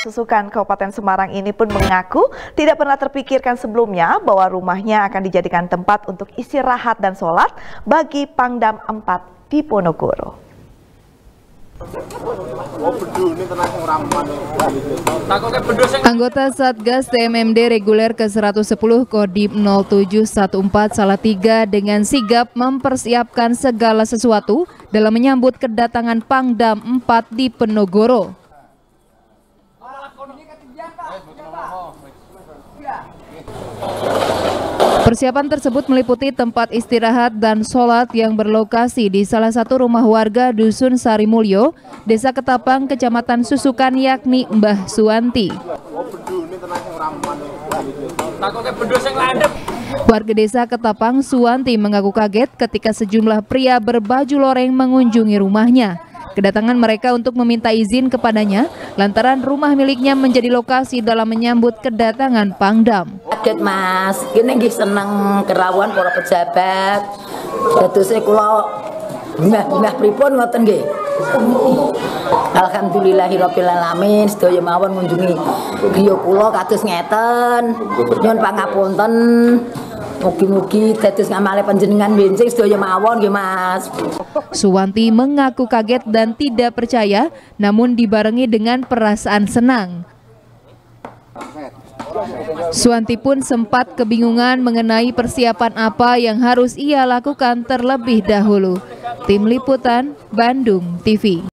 Susukan Kabupaten Semarang ini pun mengaku tidak pernah terpikirkan sebelumnya bahwa rumahnya akan dijadikan tempat untuk istirahat dan sholat bagi Pangdam 4 di Ponorogo. Anggota Satgas TMMD reguler ke-110 Kodim 0714 Salatiga dengan sigap mempersiapkan segala sesuatu dalam menyambut kedatangan Pangdam 4 di Penogoro. Persiapan tersebut meliputi tempat istirahat dan sholat yang berlokasi di salah satu rumah warga Dusun Sarimulyo, Desa Ketapang, Kecamatan Susukan yakni Mbah Suwanti. Warga desa Ketapang Suwanti mengaku kaget ketika sejumlah pria berbaju loreng mengunjungi rumahnya. Kedatangan mereka untuk meminta izin kepadanya lantaran rumah miliknya menjadi lokasi dalam menyambut kedatangan Pangdam. Kaget Mas, gini nggih seneng kerawan para pejabat. Dadose kula mbah-mbah pripun ngoten nggih. Alhamdulillahirabbil alamin sedaya mawon ngunjungi griya kula kados ngeten. Nyuwun pangapunten. Mugi-mugi dados ngamale panjenengan benjing sedaya mawon nggih Mas. Suwanti mengaku kaget dan tidak percaya, namun dibarengi dengan perasaan senang. Suwanti pun sempat kebingungan mengenai persiapan apa yang harus ia lakukan terlebih dahulu. Tim Liputan, Bandung TV.